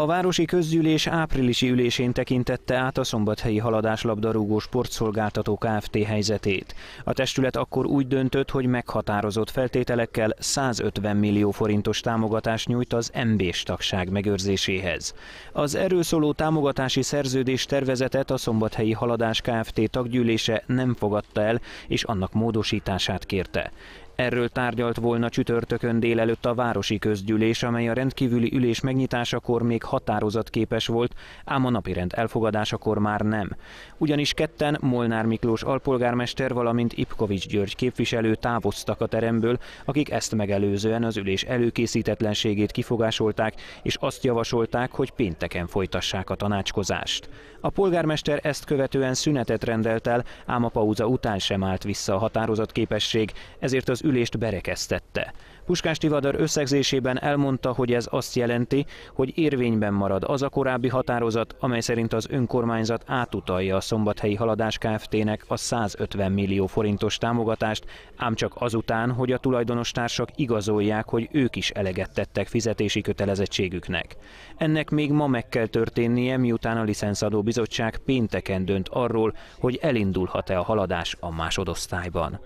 A városi közgyűlés áprilisi ülésén tekintette át a szombathelyi haladás labdarúgó sportszolgáltató Kft. helyzetét. A testület akkor úgy döntött, hogy meghatározott feltételekkel 150 millió forintos támogatást nyújt az MB-s tagság megőrzéséhez. Az erről szóló támogatási szerződés tervezetet a szombathelyi haladás Kft. taggyűlése nem fogadta el, és annak módosítását kérte. Erről tárgyalt volna csütörtökön délelőtt a városi közgyűlés, amely a rendkívüli ülés megnyitásakor még határozatképes volt, ám a napirend elfogadásakor már nem. Ugyanis ketten Molnár Miklós alpolgármester, valamint Ipkovics György képviselő távoztak a teremből, akik ezt megelőzően az ülés előkészítetlenségét kifogásolták, és azt javasolták, hogy pénteken folytassák a tanácskozást. A polgármester ezt követően szünetet rendelt el, ám a pauza után sem állt vissza a határozatképesség, ezért az ülést berekeztette. Puskás Tivadar összegzésében elmondta, hogy ez azt jelenti, hogy érvényben marad az a korábbi határozat, amely szerint az önkormányzat átutalja a Szombathelyi Haladás Kft-nek a 150 millió forintos támogatást, ám csak azután, hogy a tulajdonos társak igazolják, hogy ők is eleget tettek fizetési kötelezettségüknek. Ennek még ma meg kell történnie, miután a licenszadó bizottság pénteken dönt arról, hogy elindulhat-e a haladás a másodosztályban.